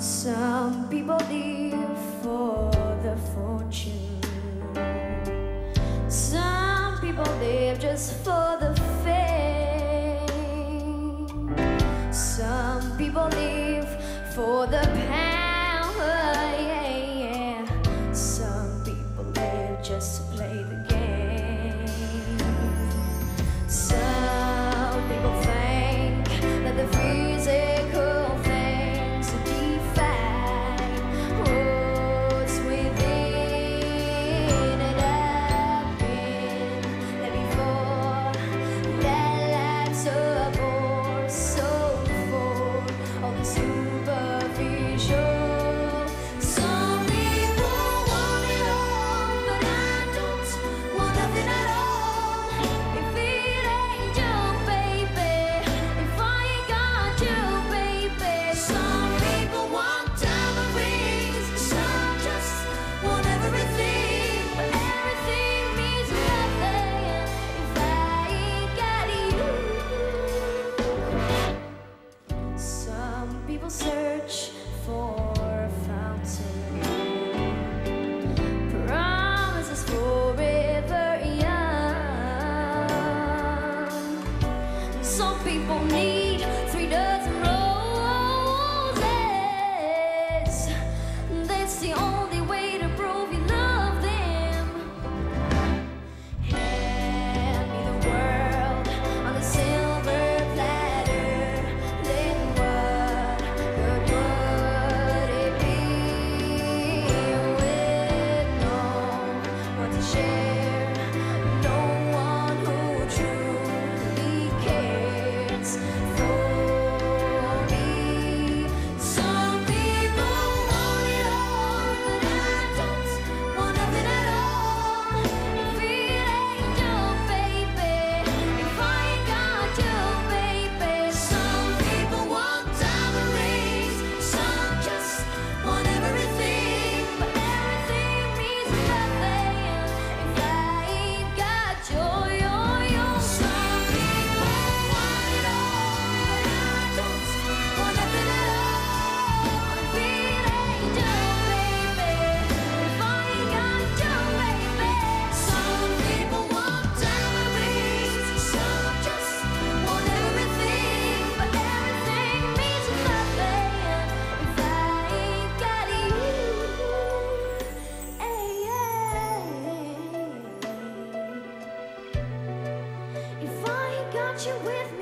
Some people live for the fortune. Some people live just for the fame. Some people live for the pain. Thanks. you with me.